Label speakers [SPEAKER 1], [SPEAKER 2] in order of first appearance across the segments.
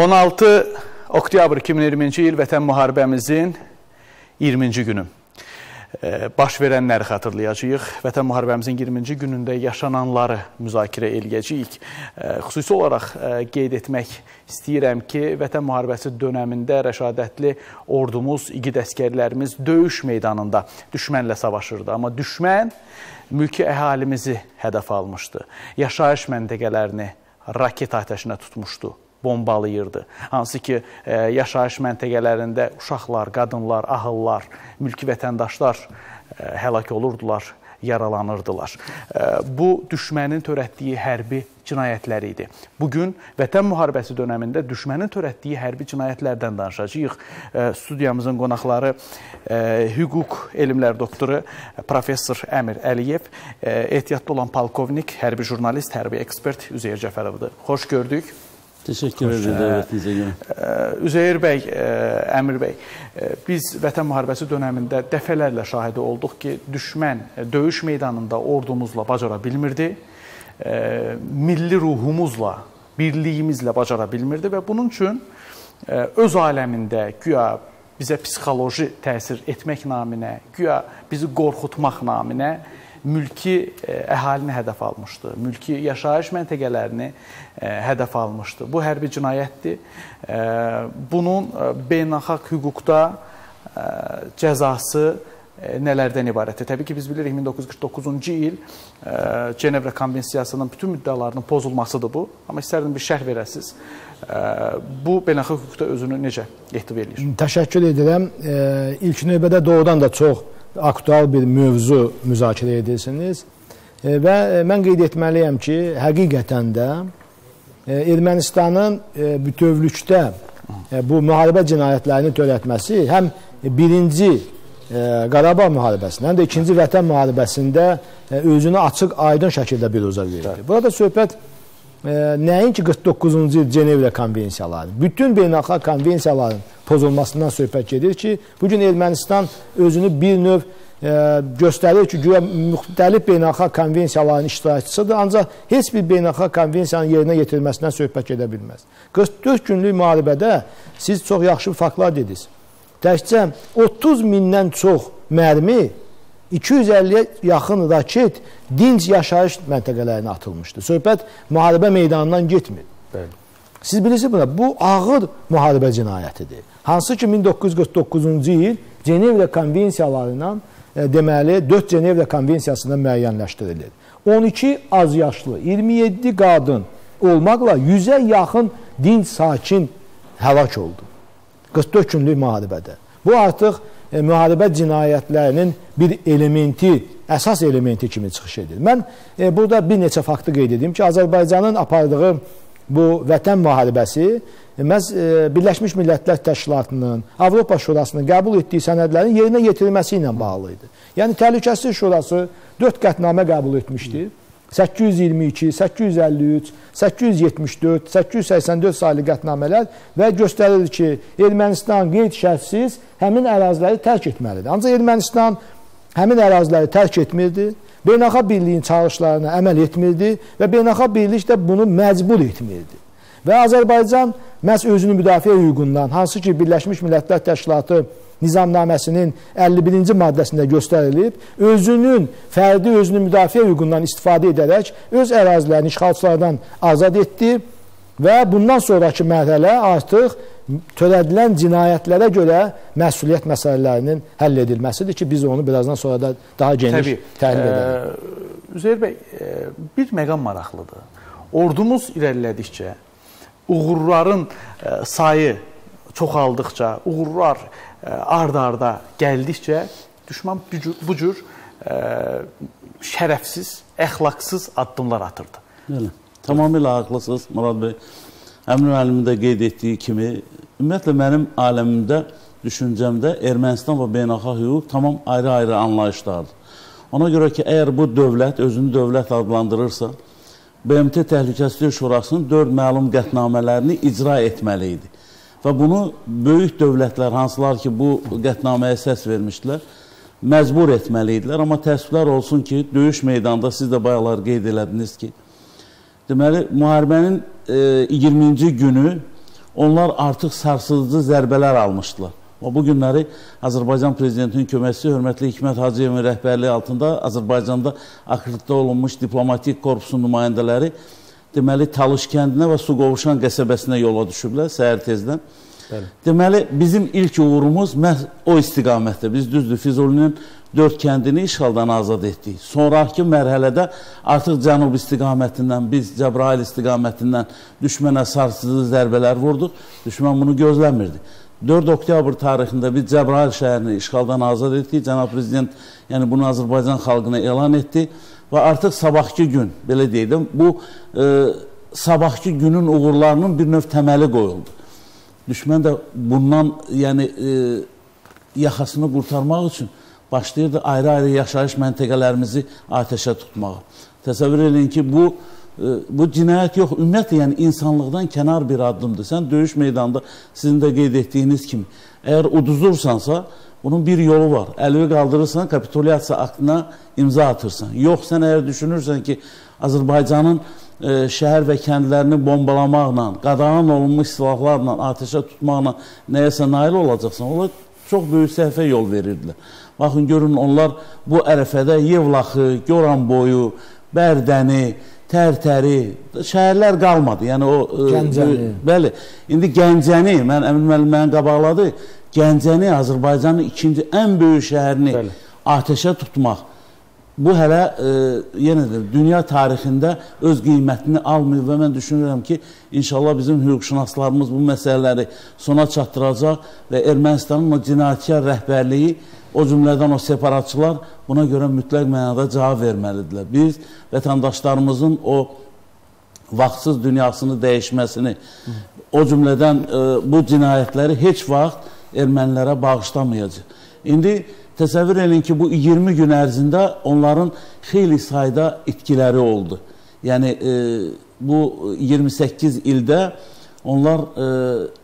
[SPEAKER 1] 16 oktyabr 2020-ci il Vətən müharibəmizin 20-ci günü. Baş verənləri xatırlayacağıq. Vətən müharibəmizin 20-ci günündə yaşananları müzakirə eləyəcəyik. Xüsusi olaraq qeyd etmək istəyirəm ki, Vətən müharibəsi dönəmində rəşadətli ordumuz, igid əskərlərimiz döyüş meydanında düşmənlə savaşırdı. Amma düşmən mülki əhalimizi hədəf almışdı. Yaşayış məntəqələrini raket atəşinə tutmuşdu bombalayırdı. Hansı ki, e, yaşayış məntəqələrində uşaqlar, qadınlar, ahıllar, mülki vətəndaşlar e, həlak olurdular, yaralanırdılar. E, bu düşmənin törətdiyi hərbi cinayətləri idi. Bu gün Vətən müharibəsi dövründə düşmənin törətdiyi hərbi cinayətlərdən danışacağıq. Studiyamızın qonaqları hüquq elmlər doktoru professor Əmir Əliyev, ehtiyatlı olan polkovnik, hərbi jurnalist, hərbi ekspert Üzeyir Cəfərovdur. Xoş gördük.
[SPEAKER 2] Teşekkür ederim dəvətinizə görə.
[SPEAKER 1] Üzeyir bəy, Əmir bəy, biz Vətən müharibəsi dönəmində dəfələrlə şahidi olduq ki, düşmən döyüş meydanında ordumuzla bacara bilmirdi. Milli ruhumuzla, birliyimizlə bacara bilmirdi və bunun üçün öz aləmində güya bizə psixoloji təsir etmək naminə, güya bizi qorxutmaq naminə mülki e, əhalini hədəf almışdı. Mülki yaşayış məntəqələrini e, hədəf almışdı. Bu hərbi cinayətdir. E, bunun beynəlxalq hüquqda cəzası nələrdən ibarətdir? Təbii ki, biz bilirik 1949-cu il Cenevra konvensiyasının bütün müddəalarının pozulmasıdır bu. Amma istərdim bir şərh verəsiniz. Bu beynəlxalq hüquqda özünü necə ehtiva edir?
[SPEAKER 3] Təşəkkür edirəm. İlk növbədə doğrudan da çox aktual bir mövzu müzakirə edirsiniz. E, və e, mən qeyd etməliyəm ki, həqiqətən də e, Ermənistanın bütövlükdə bu müharibə cinayətlərini törətməsi həm birinci Qarabağ müharibəsində, həm də ikinci Vətən müharibəsində özünü açıq, aydın şəkildə biruzə verir. Burada söhbət nəinki 49-cu il Cenevra konvensiyaları, bütün beynəlxalq konvensiyaların pozulmasından söhbət gedir ki, bugün Ermənistan özünü bir növ e, göstərir ki, güya müxtəlif beynəlxalq konvensiyaların iştirakçısıdır, ancaq heç bir beynəlxalq konvensiyanın yerinə yetirilməsindən söhbət gedə bilməz. 44 günlük müharibədə siz çox yaxşı faktlar dediniz. Təkcə 30 mindən çox mərmi 250-yə yaxın raket dinc yaşayış məntəqələrinə atılmışdı. Söhbət müharibə meydanından getmir. Bəli. Siz bilirsiniz buna, bu ağır müharibə cinayətidir. Hansı ki 1949-cu il Cenevra konvensiyaları ilə e, deməli 4 Cenevra konvensiyasında müəyyənləşdirilir. 12 az yaşlı, 27 qadın olmaqla 100-ə yaxın dinc sakin həlak oldu. 44 günlük müharibədə. Bu artıq e, müharibə cinayətlərinin bir elementi, əsas elementi kimi çıxış edir. Mən e, burada bir neçə faktı qeyd edim ki, Azərbaycanın apardığı bu vətən müharibəsi e, məhz e, Birləşmiş Millətlər Təşkilatının, Avropa Şurasının qəbul etdiyi sənədlərin yerinə yetirilməsi ilə bağlı idi. Yəni Təhlükəsizlik Şurası 4 qətnamə qəbul etmişdir. 822, 853, 874, 884 saylı qətnamələr və göstərir ki, Ermənistan qeyd şərtsiz həmin əraziləri tərk etməlidir. Ancaq Ermənistan həmin əraziləri tərk etmirdi beynəlxalq birliyin çağırışlarına əməl etmirdi və beynəlxalq birlik də bunu məcbur etmirdi. Və Azərbaycan məhz özünü müdafiə hüququndan, hansı ki Birləşmiş Millətlər Təşkilatı nizamnaməsinin 51-ci maddəsində göstərilib, özünün, fərdi özünü müdafiə hüququndan istifadə edərək öz ərazilərini işğalçılardan azad etdi və bundan sonraki mərhələ artıq törədilən cinayətlərə görə məsuliyyət məsələlərinin həll edilməsidir ki, biz onu birazdan sonra da daha geniş təhlil edərik.
[SPEAKER 1] Üzeyir bəy, bir məqam maraqlıdır. Ordumuz irəlilədikcə, uğurların sayı çoxaldıqca, uğurlar ard-arda gəldikcə düşman bu cür şərəfsiz, əxlaqsız addımlar atırdı.
[SPEAKER 2] Bəli. Tamamilə haqlısınız Murad bəy. Əmin müəllimin də qeyd etdiyi kimi, ümumiyyətlə mənim aləmimdə, düşüncəmdə Ermənistan və beynəlxalq hüquq tamam ayrı-ayrı anlayışlardır. Ona görə ki, əgər bu dövlət özünü dövlət adlandırırsa, BMT Təhlükəsizlik Şurasının dörd məlum qətnamələrini icra etməli idi. Və bunu böyük dövlətlər, hansılar ki, bu qətnaməyə səs vermişdilər, məcbur etməli idilər. Amma təəssüflər olsun ki, döyüş meydanında siz də bayaqlar qeyd elədiniz ki, deməli, müharibənin e, 20-ci günü onlar artıq sarsıdıcı zərbələr almışdılar. Və bu günləri Azərbaycan prezidentinin köməkçisi hörmətli Hikmət Hacıyevin rəhbərliyi altında Azərbaycanda akkreditə olunmuş diplomatik korpusun nümayəndələri deməli Talış kəndinə və Suqovuşan qəsəbəsinə yola düşüblər səhər tezdən. Bəli. Deməli bizim ilk uğurumuz məhz o istiqamətdə. Biz düzdür Füzulinin 4 kəndini işğaldan azad etdik. Sonrakı mərhələdə artıq cənub istiqamətindən biz Cəbrayıl istiqamətindən düşmənə sarsıdıcı zərbələr vurduq. Düşmən bunu gözləmirdi. 4 oktyabr tarixində biz Cəbrayıl şəhərini işğaldan azad etdik. Cənab prezident yəni bunu Azərbaycan xalqına elan etdi və artıq sabahki gün belə deyim, bu e, sabahki günün uğurlarının bir növ təməli qoyuldu. Düşmən də bundan yəni e, yaxasını qurtarmaq üçün başlayırdı ayrı-ayrı yaşayış məntəqələrimizi atəşə tutmağa. Təsəvvür edin ki, bu bu cinayət yox, ümumiyyətlə yəni insanlıqdan kənar bir addımdır. Sən döyüş meydanında sizin də qeyd etdiyiniz kimi, əgər uduzursansa, bunun bir yolu var. Əlvi qaldırırsan, kapitulyasiya aktına imza atırsan. Yox, sən əgər düşünürsən ki, Azərbaycanın e, şəhər və kəndlərini bombalamaqla, qadağan olunmuş silahlarla, atəşə tutmaqla nəyəsə nail olacaqsan, onlar çox böyük səhvə yol verirdilər. Baxın, görün, onlar bu ərəfədə Yevlaxı, Goranboyu, Bərdəni, Tərtəri, şəhərlər qalmadı. Yəni o
[SPEAKER 3] e, Gəncəni.
[SPEAKER 2] Ə, bəli. İndi Gəncəni, mən Əmin müəllim məni qabaqladı. Gəncəni Azərbaycanın ikinci ən böyük şəhərini bəli. atəşə tutmaq bu hələ e, yenə də dünya tarixində öz qiymətini almayıb və mən düşünürəm ki, inşallah bizim hüquqşünaslarımız bu məsələləri sona çatdıracaq və Ermənistanın o cinayətkar rəhbərliyi O cümlədən o separatçılar buna görə mütləq mənada cavab verməlidirlər. Biz vətəndaşlarımızın o vaxtsız dünyasını dəyişməsini, o cümlədən e, bu cinayətləri heç vaxt ermənilərə bağışlamayacaq. İndi təsəvvür edin ki, bu 20 gün ərzində onların xeyli sayda itkiləri oldu. Yəni e, bu 28 ildə onlar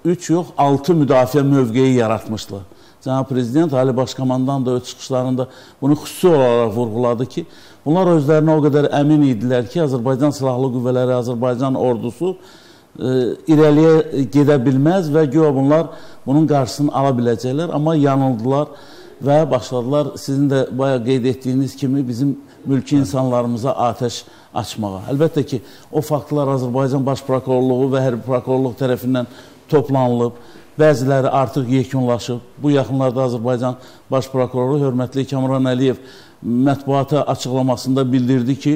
[SPEAKER 2] 3 e, yox 6 müdafiə mövqeyi yaratmışlar. Cənab Prezident Ali Başkomandan da öz çıxışlarında bunu xüsusi olaraq vurğuladı ki, bunlar özlərinə o qədər əmin idilər ki, Azərbaycan Silahlı Qüvvələri, Azərbaycan ordusu e, irəliyə gedə bilməz və güya bunlar bunun qarşısını ala biləcəklər, amma yanıldılar və başladılar sizin də bayaq qeyd etdiyiniz kimi bizim mülki insanlarımıza atəş açmağa. Əlbəttə ki, o faktlar Azərbaycan Baş Prokurorluğu və Hərbi Prokurorluq tərəfindən toplanılıb. Bəziləri artıq yekunlaşıb. Bu yaxınlarda Azərbaycan Baş Prokuroru hörmətli Kamran Əliyev mətbuata açıqlamasında bildirdi ki,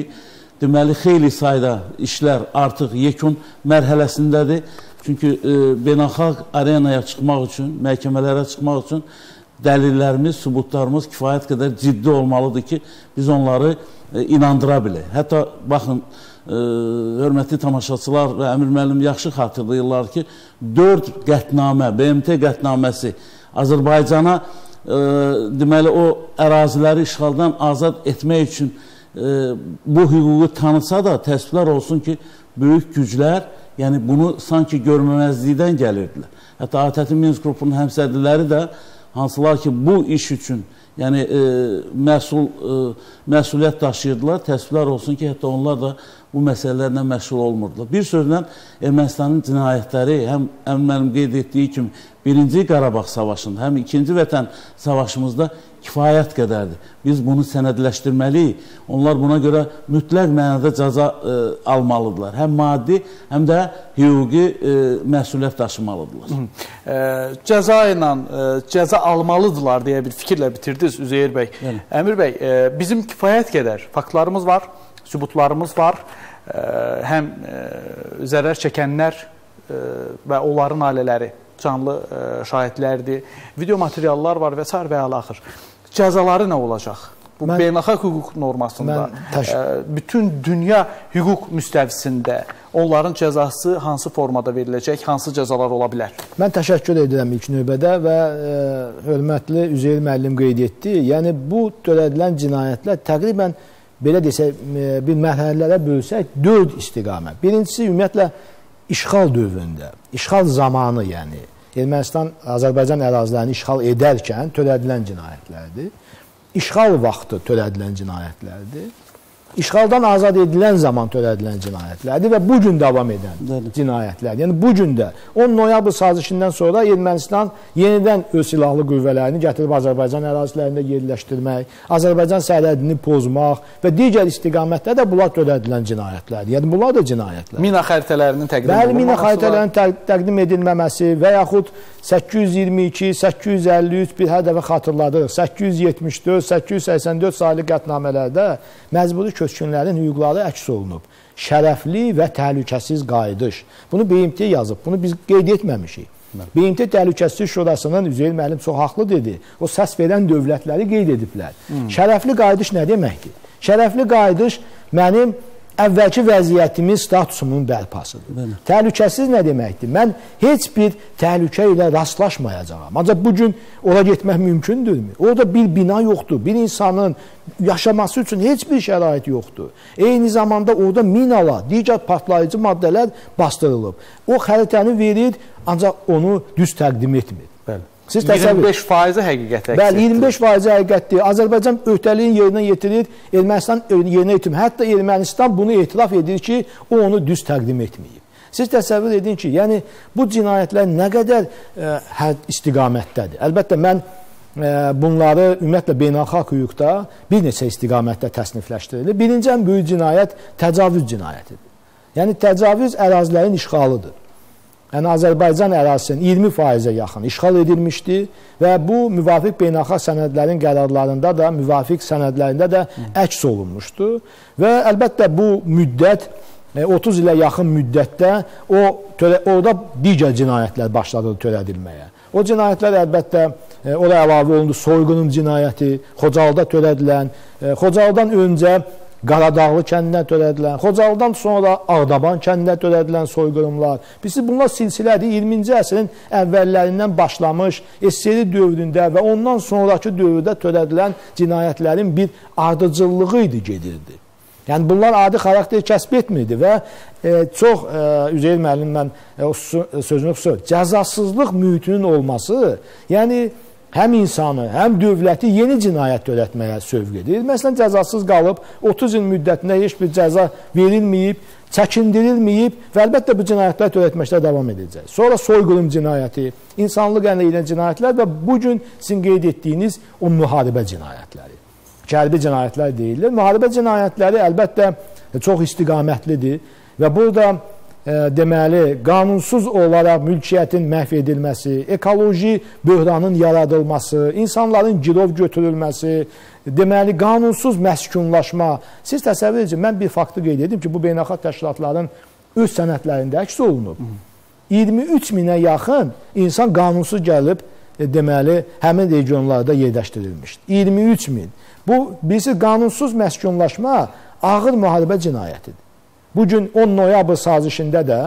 [SPEAKER 2] deməli xeyli sayda işlər artıq yekun mərhələsindədir. Çünki e, beynəlxalq arenaya çıxmaq üçün, məhkəmələrə çıxmaq üçün dəlillərimiz, sübutlarımız kifayət qədər ciddi olmalıdır ki, biz onları e, inandıra bilək. Hətta baxın, e, hörmətli tamaşaçılar və Əmir müəllim yaxşı xatırlayırlar ki, 4 qətnamə, BMT qətnaməsi Azərbaycana e, deməli o əraziləri işğaldan azad etmək üçün e, bu hüququ tanısa da təəssüflər olsun ki, böyük güclər yəni bunu sanki görməməzlikdən gəlirdilər. Hətta ATƏT Minsk qrupunun həmsədrləri də hansılar ki bu iş üçün yəni e, məsul e, məsuliyyət daşıyırdılar. Təəssüflər olsun ki, hətta onlar da bu məsələlərlə məşğul olmurdular. Bir sözlə Ermənistanın cinayətləri həm Əmin müəllim qeyd etdiyi kimi birinci Qarabağ savaşında, həm ikinci Vətən savaşımızda kifayət qədərdir. Biz bunu sənədləşdirməliyik. Onlar buna görə mütləq mənada cəza e, almalıdırlar. Həm maddi, həm də hüquqi e, məsuliyyət daşımalıdırlar.
[SPEAKER 1] E, cəza ilə e, cəza almalıdırlar deyə bir fikirlə bitirdiniz Üzeyir bəy. Yəni. Əmir bəy, e, bizim kifayət qədər faktlarımız var, sübutlarımız var. Həm e, zərər çəkənlər e, və onların ailələri canlı e, şahidlərdir, video materiallar var və s. və əlaxır cəzaları nə olacaq? Bu mən, beynəlxalq hüquq normasında, ə, bütün dünya hüquq müstəvisində onların cəzası hansı formada veriləcək, hansı cəzalar ola bilər?
[SPEAKER 3] Mən təşəkkür edirəm ilk növbədə və ə, hörmətli Üzeyir müəllim qeyd etdi. Yəni bu törədilən cinayətlər təqribən belə desək e, bir mərhələlərə bölsək 4 istiqamət. Birincisi ümumiyyətlə işğal dövründə, işğal zamanı yəni Ermənistan Azərbaycan ərazilərini işğal edərkən törədilən cinayətlərdir. İşğal vaxtı törədilən cinayətlərdir. İşğaldan azad edilən zaman törədilən cinayətlərdir və bu gün davam edən
[SPEAKER 2] Bəli.
[SPEAKER 3] cinayətlər. Yəni bu gün də 10 noyabr sazişindən sonra Ermənistan yenidən öz silahlı qüvvələrini gətirib Azərbaycan ərazilərində yerləşdirmək, Azərbaycan sərhədini pozmaq və digər istiqamətlərdə bunlar törədilən cinayətlərdir. Yəni bunlar da cinayətlər.
[SPEAKER 1] Mina xəritələrinin təqdim
[SPEAKER 3] Bəli, mina xəritələrinin tə təqdim edilməməsi və yaxud 822, 853 bir hər dəfə xatırladırıq. 874, 884 saylı qətnamələrdə məcburi köçkünlərin hüquqları əks olunub. Şərəfli və təhlükəsiz qayıdış. Bunu BMT yazıb. Bunu biz qeyd etməmişik. BMT Təhlükəsizlik Şurasının Üzeyir müəllim çox haqlı dedi. O səs verən dövlətləri qeyd ediblər. Şərəfli qayıdış nə deməkdir? Şərəfli qayıdış mənim əvvəlki vəziyyətimin statusumun bərpasıdır.
[SPEAKER 2] Bəli.
[SPEAKER 3] Təhlükəsiz nə deməkdir? Mən heç bir təhlükə ilə rastlaşmayacağam. Ancaq bu gün ora getmək mümkündürmü? Orada bir bina yoxdur. Bir insanın yaşaması üçün heç bir şərait yoxdur. Eyni zamanda orada minalar, digər partlayıcı maddələr bastırılıb. O xəritəni verir, ancaq onu düz təqdim etmir. Siz təsəvvür
[SPEAKER 1] 25 faizi həqiqətə
[SPEAKER 3] Bəli, 25 faizi həqiqətdir. Azərbaycan öhdəliyin yerinə yetirir, Ermənistan yerinə yetirmir. Hətta Ermənistan bunu etiraf edir ki, o onu düz təqdim etməyib. Siz təsəvvür edin ki, yəni bu cinayətlər nə qədər ə, hər istiqamətdədir. Əlbəttə mən ə, bunları ümumiyyətlə beynəlxalq hüquqda bir neçə istiqamətdə təsnifləşdirilir. Birinci ən böyük cinayət təcavüz cinayətidir. Yəni təcavüz ərazilərin işğalıdır. Yəni Azərbaycan ərazisinin 20%-ə yaxın işğal edilmişdi və bu müvafiq beynəlxalq sənədlərin qərarlarında da, müvafiq sənədlərində də əks olunmuşdu və əlbəttə bu müddət e, 30 ilə yaxın müddətdə o orada digər cinayətlər başladı törədilməyə. O cinayətlər əlbəttə e, ora əlavə olundu soyqunun cinayəti, Xocalıda törədilən, e, Xocalıdan öncə Qaradağlı kəndinə törədilən, Xocalıdan sonra Ağdaban kəndinə törədilən soyqırımlar. Bilirsiniz, bunlar silsilədir. 20-ci əsrin əvvəllərindən başlamış, SSR dövründə və ondan sonrakı dövrdə törədilən cinayətlərin bir ardıcıllığı idi, gedirdi. Yəni bunlar adi xarakter kəsb etmirdi və e, çox e, Üzeyir müəllimlə e, sözünü xüsusilə cəzasızlıq mühitinin olması, yəni həm insanı, həm dövləti yeni cinayət törətməyə sövq edir. Məsələn, cəzasız qalıb 30 il müddətində heç bir cəza verilməyib, çəkindirilməyib və əlbəttə bu cinayətlər törətməkdə davam edəcək. Sonra soyqırım cinayəti, insanlıq əleyhinə cinayətlər və bu gün sizin qeyd etdiyiniz o müharibə cinayətləri. Hərbi cinayətlər deyilir. Müharibə cinayətləri əlbəttə çox istiqamətlidir və burada deməli qanunsuz olaraq mülkiyyətin məhv edilməsi, ekoloji böhranın yaradılması, insanların girov götürülməsi, deməli qanunsuz məskunlaşma. Siz təsəvvür edin, mən bir faktı qeyd edim ki, bu beynəlxalq təşkilatların öz sənədlərində əks olunub. 23 minə yaxın insan qanunsuz gəlib e, deməli həmin regionlarda yerləşdirilmişdi. 23 min. Bu birisi qanunsuz məskunlaşma ağır müharibə cinayətidir. Bu gün 10 noyabr sazişində də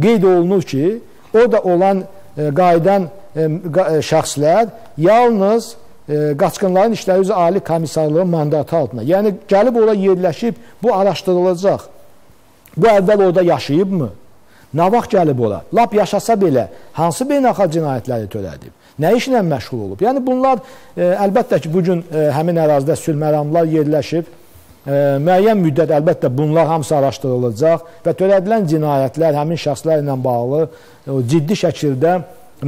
[SPEAKER 3] qeyd olunur ki, orada olan e, qayıdan e, e, şəxslər yalnız e, qaçqınların işləri üzrə Ali Komissarlığın mandatı altında. Yəni gəlib ora yerləşib bu araşdırılacaq. Bu əvvəl orada yaşayıbmı? Nə vaxt gəlib ora? Lap yaşasa belə hansı beynəlxalq cinayətləri törədib? Nə işlə məşğul olub? Yəni bunlar e, əlbəttə ki, bu gün e, həmin ərazidə sülhməramlar yerləşib. Müəyyən müddət əlbəttə bunlar hamısı araşdırılacaq və törədilən cinayətlər həmin şəxslər ilə bağlı e, ciddi şəkildə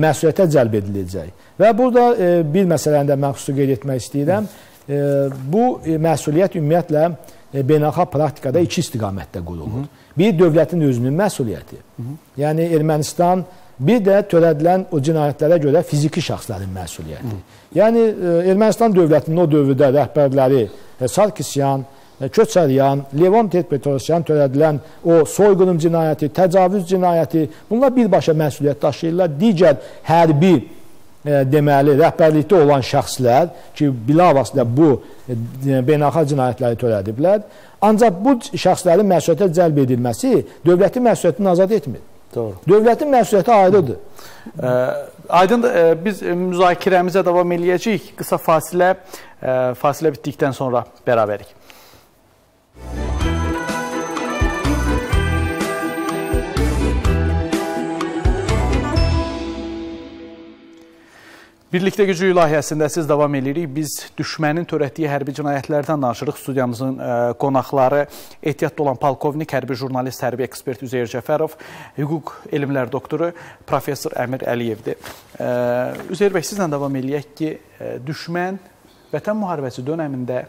[SPEAKER 3] məsuliyyətə cəlb ediləcək. Və burada e, bir məsələni də mən xüsusi qeyd etmək istəyirəm. E, bu məsuliyyət ümumiyyətlə beynəlxalq praktikada iki istiqamətdə qurulur. Bir dövlətin özünün məsuliyyəti. Yəni Ermənistan Bir də törədilən o cinayətlərə görə fiziki şəxslərin məsuliyyəti. Yəni Ermənistan dövlətinin o dövrdə rəhbərləri Sarkisyan, Köçəryan, Levon Petrosyan törədilən o soyqırım cinayəti, təcavüz cinayəti, bunlar birbaşa məsuliyyət daşıyırlar. Digər hərbi e, deməli rəhbərlikdə olan şəxslər ki, bilavasitə bu e, beynəlxalq cinayətləri törədiblər. Ancaq bu şəxslərin məsuliyyətə cəlb edilməsi dövlətin məsuliyyətini azad etmir.
[SPEAKER 1] Doğru.
[SPEAKER 3] Dövlətin məsuliyyəti ayrıdır.
[SPEAKER 1] Ə, aydındır, ə, biz müzakirəmizə davam eləyəcəyik. Qısa fasilə, ə, fasilə bitdikdən sonra bərabərik. Birlikdə gücü layihəsində siz davam edirik. Biz düşmənin törətdiyi hərbi cinayətlərdən danışırıq. Studiyamızın ə, e, qonaqları ehtiyatda olan polkovnik, hərbi jurnalist, hərbi ekspert Üzeyir Cəfərov, hüquq elmlər doktoru professor Əmir Əliyevdir. Ə, e, Üzeyir bəy, sizlə davam eləyək ki, ə, e, düşmən Vətən müharibəsi dövründə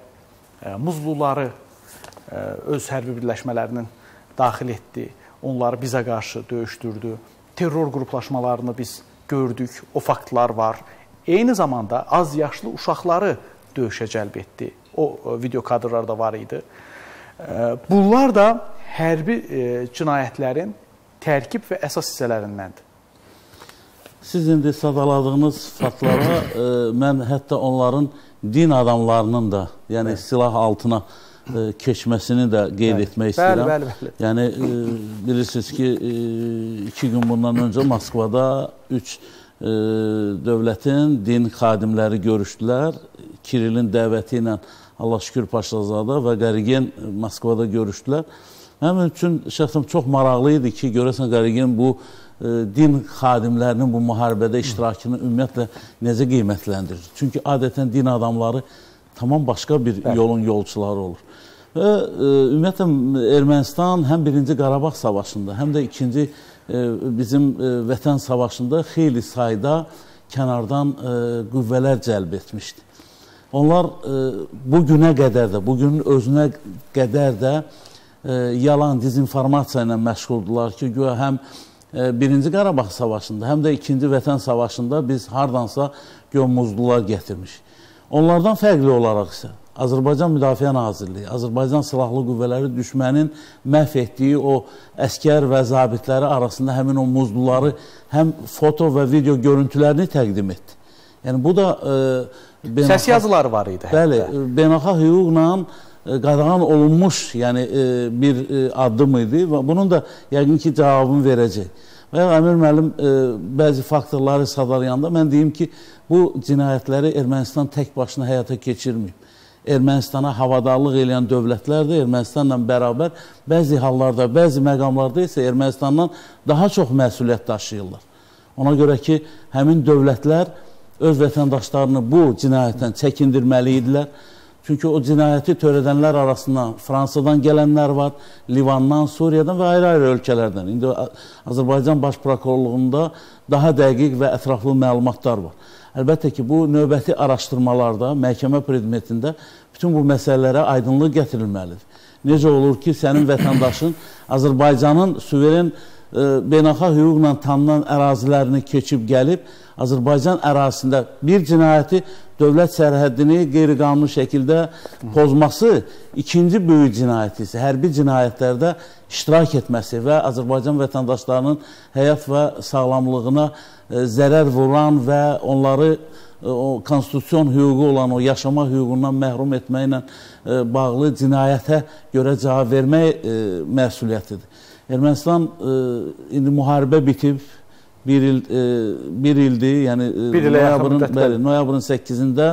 [SPEAKER 1] muzluları ə, öz hərbi birləşmələrinin daxil etdi. Onları bizə qarşı döyüşdürdü. Terror qruplaşmalarını biz gördük. O faktlar var eyni zamanda az yaşlı uşaqları döyüşə cəlb etdi. O e, video kadrlar da var idi. E, bunlar da hərbi e, cinayətlərin tərkib və əsas hissələrindəndir.
[SPEAKER 2] Siz indi sadaladığınız faktlara mən hətta onların din adamlarının da, yəni evet. silah altına e, keçməsini də qeyd bəli, etmək istəyirəm.
[SPEAKER 1] Bəli, bəli, bəli.
[SPEAKER 2] Yəni e, bilirsiniz ki, e, iki gün bundan öncə Moskvada 3 dövlətin din xadimləri görüşdülər. Kirilin dəvəti ilə Allah şükür Paşazadə və Qərigen Moskvada görüşdülər. Mənim üçün şəxsən çox maraqlı idi ki, görəsən Qərigen bu ə, din xadimlərinin bu müharibədə iştirakını ümumiyyətlə necə qiymətləndirir? Çünki adətən din adamları tamam başqa bir Bəli. yolun yolçuları olur. Və ə, ümumiyyətlə Ermənistan həm 1-ci Qarabağ savaşında, həm də 2-ci bizim vətən savaşında xeyli sayda kənardan qüvvələr cəlb etmişdi. Onlar bu günə qədər də, bu günün özünə qədər də yalan, dezinformasiya ilə məşğuldular ki, güya həm Birinci Qarabağ savaşında, həm də ikinci Vətən savaşında biz hardansa gömmuzlular gətirmiş. Onlardan fərqli olaraq isə Azərbaycan Müdafiə Nazirliyi, Azərbaycan Silahlı Qüvvələri düşmənin məhv etdiyi o əskər və zabitləri arasında həmin o muzluları həm foto və video görüntülərini təqdim etdi. Yəni bu da e,
[SPEAKER 1] səs yazıları var idi.
[SPEAKER 2] Bəli, hətta. beynəlxalq hüquqla e, qadağan olunmuş, yəni e, bir e, addım idi və bunun da yəqin ki cavabını verəcək. Və Əmir müəllim e, bəzi faktorları sadalayanda mən deyim ki, bu cinayətləri Ermənistan tək başına həyata keçirməyib. Ermənistana havadarlıq edən dövlətlər də Ermənistanla bərabər bəzi hallarda, bəzi məqamlarda isə Ermənistandan daha çox məsuliyyət daşıyırlar. Ona görə ki, həmin dövlətlər öz vətəndaşlarını bu cinayətdən çəkindirməli idilər. Çünki o cinayəti törədənlər arasında Fransadan gələnlər var, Livandan, Suriyadan və ayrı-ayrı ölkələrdən. İndi Azərbaycan Baş Prokurorluğunda daha dəqiq və ətraflı məlumatlar var. Əlbəttə ki, bu növbəti araşdırmalarda, məhkəmə predmetində bütün bu məsələlərə aydınlıq gətirilməlidir. Necə olur ki, sənin vətəndaşın Azərbaycanın suveren beynəlxalq hüquqla tanınan ərazilərini keçib gəlib, Azərbaycan ərazisində bir cinayəti dövlət sərhəddini qeyri-qanuni şəkildə pozması ikinci böyük cinayəti isə hərbi cinayətlərdə iştirak etməsi və Azərbaycan vətəndaşlarının həyat və sağlamlığına zərər vuran və onları o konstitusiyon hüququ olan o yaşama hüququndan məhrum etməklə bağlı cinayətə görə cavab vermək məsuliyyətidir. Ermənistan indi müharibə bitib, bir il bir ildir, yəni bir noyabrın bəli, noyabrın 8-də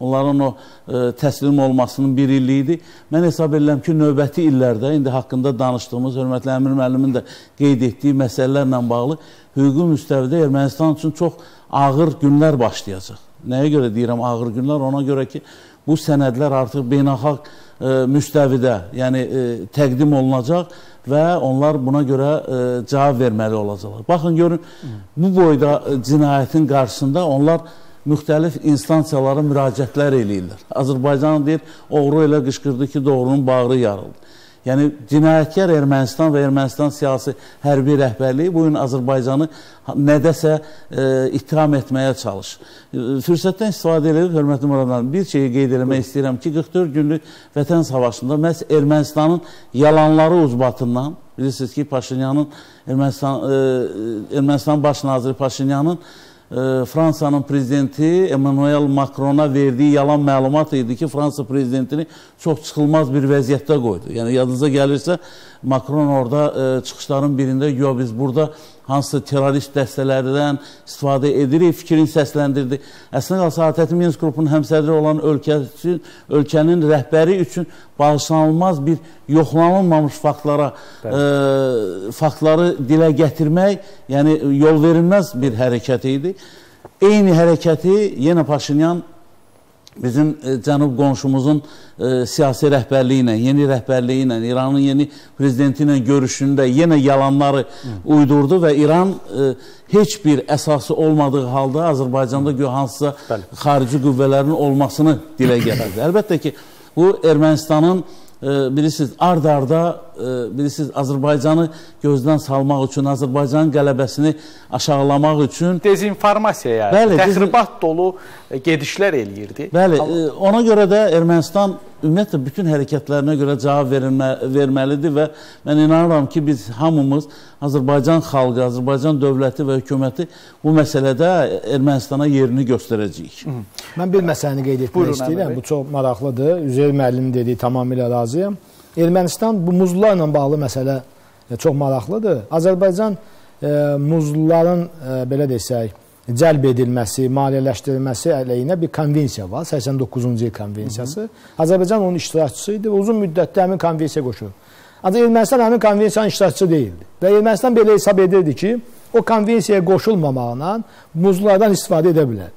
[SPEAKER 2] onların o ə, təslim olmasının bir illiyi idi. Mən hesab edirəm ki, növbəti illərdə indi haqqında danışdığımız hörmətli Əmir müəllimin də qeyd etdiyi məsələlərlə bağlı hüquqi müstəvidə Ermənistan üçün çox ağır günlər başlayacaq. Nəyə görə deyirəm ağır günlər? Ona görə ki, bu sənədlər artıq beynəlxalq ə, müstəvidə, yəni ə, təqdim olunacaq və onlar buna görə ə, cavab verməli olacaqlar. Baxın görün, bu boyda cinayətin qarşısında onlar müxtəlif instansiyalara müraciətlər eləyirlər. Azərbaycan deyir, oğru elə qışqırdı ki, doğrunun bağrı yarıldı. Yəni cinayətkar Ermənistan və Ermənistan siyasi hərbi rəhbərliyi bu gün Azərbaycanı nədəsə e, ittiham etməyə çalışır. E, fürsətdən istifadə edib hörmətli müradlarım bir şeyi qeyd etmək istəyirəm ki, 44 günlük Vətən savaşında məhz Ermənistanın yalanları uzbatından bilirsiniz ki, Paşinyanın Ermənistan e, Ermənistan baş naziri Paşinyanın Fransanın prezidenti Emmanuel Macrona verdiyi yalan məlumat idi ki, Fransa prezidentini çox çıxılmaz bir vəziyyətdə qoydu. Yəni yadınıza gəlirsə, Macron orada ə, çıxışların birində yo biz burada hansısa terrorist dəstələrdən istifadə edirik, fikrini səsləndirdi. Əslində qalsa ATƏT Minsk qrupunun həmsədri olan ölkə üçün, ölkənin rəhbəri üçün bağışlanılmaz bir yoxlanılmamış faktlara ə, faktları dilə gətirmək, yəni yol verilməz bir hərəkət idi. eyni hərəkəti yenə Paşinyan bizim e, cənub qonşumuzun e, siyasi rəhbərliyi ilə, yeni rəhbərliyi ilə, İranın yeni prezidenti ilə görüşündə yenə yalanları Hı. uydurdu və İran e, heç bir əsası olmadığı halda Azərbaycanda gö hansısa Bəli. xarici qüvvələrin olmasını dilə gətirdi. Əlbəttə ki, bu Ermənistanın bilirsiniz, ard-arda bilirsiniz, Azərbaycanı gözdən salmaq üçün, Azərbaycanın qələbəsini aşağılamaq üçün
[SPEAKER 1] dezinformasiya yəni, bəli, təxribat dolu gedişlər eləyirdi.
[SPEAKER 2] Bəli, ona görə də Ermənistan ümumiyyətlə bütün hərəkətlərinə görə cavab verilmə, verməlidir və mən inanıram ki, biz hamımız Azərbaycan xalqı, Azərbaycan dövləti və hökuməti bu məsələdə Ermənistana yerini göstərəcəyik. Hı.
[SPEAKER 3] Mən bir məsələni qeyd etmək Buyurun, istəyirəm. Bu çox maraqlıdır. Üzeyir müəllim dediyi tamamilə razıyam. Ermənistan bu muzlularla bağlı məsələ e, çox maraqlıdır. Azərbaycan e, muzluların e, belə desək, cəlb edilməsi, maliyyələşdirilməsi əleyhinə bir konvensiya var, 89-cu il konvensiyası. Hı -hı. Azərbaycan onun iştirakçısı idi. Uzun müddətdə həmin konvensiyaya qoşuldu. Ancaq Ermənistan həmin konvensiyanın iştirakçısı deyildi. Və Ermənistan belə hesab edirdi ki, o konvensiyaya qoşulmamaqla muzlulardan istifadə edə bilər.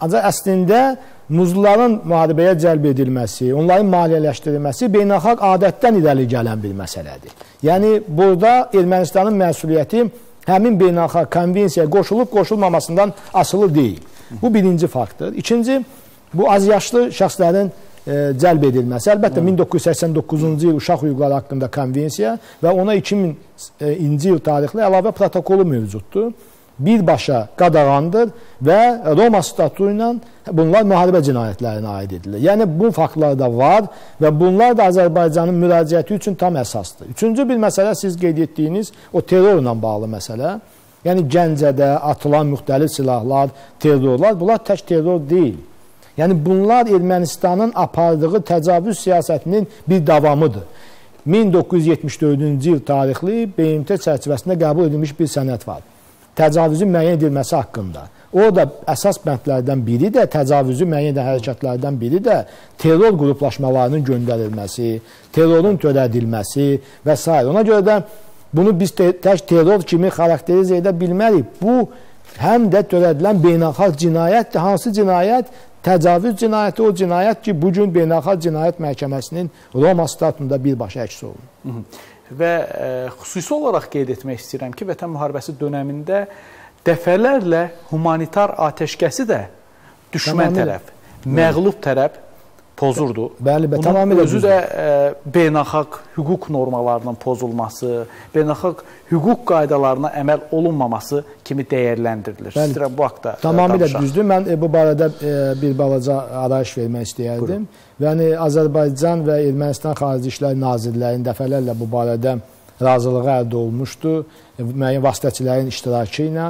[SPEAKER 3] Ancaq əslində muzluların müharibəyə cəlb edilməsi, onların maliyyələşdirilməsi beynəlxalq adətdən irəli gələn bir məsələdir. Yəni burada Ermənistanın məsuliyyəti həmin beynəlxalq konvensiyaya qoşulub qoşulmamasından asılı deyil. Bu birinci faktdır. İkinci, bu az yaşlı şəxslərin e, cəlb edilməsi. Əlbəttə 1989-cu il uşaq hüquqları haqqında konvensiya və ona 2000-ci il tarixli əlavə protokolu mövcuddur birbaşa qadağandır və Roma statutu ilə bunlar müharibə cinayətlərinə aid edilir. Yəni bu faktlar da var və bunlar da Azərbaycanın müraciəti üçün tam əsasdır. Üçüncü bir məsələ siz qeyd etdiyiniz o terrorla bağlı məsələ. Yəni Gəncədə atılan müxtəlif silahlar, terrorlar, bunlar tək terror deyil. Yəni bunlar Ermənistanın apardığı təcavüz siyasətinin bir davamıdır. 1974-cü il tarixli BMT çərçivəsində qəbul edilmiş bir sənəd var təcavüzün müəyyən edilməsi haqqında. O da əsas bəndlərdən biri də təcavüzü müəyyən edən hərəkətlərdən biri də terror qruplaşmalarının göndərilməsi, terrorun törədilməsi və s. Ona görə də bunu biz te tək terror kimi xarakterizə edə bilmərik. Bu həm də törədilən beynəlxalq cinayətdir. Hansı cinayət? Təcavüz cinayəti o cinayət ki, bu gün Beynəlxalq Cinayət Məhkəməsinin Roma statutunda birbaşa əks olunur
[SPEAKER 1] və e, xüsusi olaraq qeyd etmək istəyirəm ki, Vətən müharibəsi dövründə dəfələrlə humanitar atəşkəsi də düşmən tamamilə. tərəf, məğlub tərəf pozurdu.
[SPEAKER 3] Bəli, bəli, tamamilə
[SPEAKER 1] özü də ə, e, beynəlxalq hüquq normalarının pozulması, beynəlxalq hüquq qaydalarına əməl olunmaması kimi dəyərləndirilir. Bəli, İstəyirəm bu haqqda
[SPEAKER 3] e, Tamamilə danışaq. düzdür. Mən e, bu barədə e, bir balaca arayış vermək istəyərdim. Yəni Azərbaycan və Ermənistan Xarici İşlər Nazirlərinin dəfələrlə bu barədə razılığı əldə olmuşdu. E, müəyyən vasitəçilərin iştirakı ilə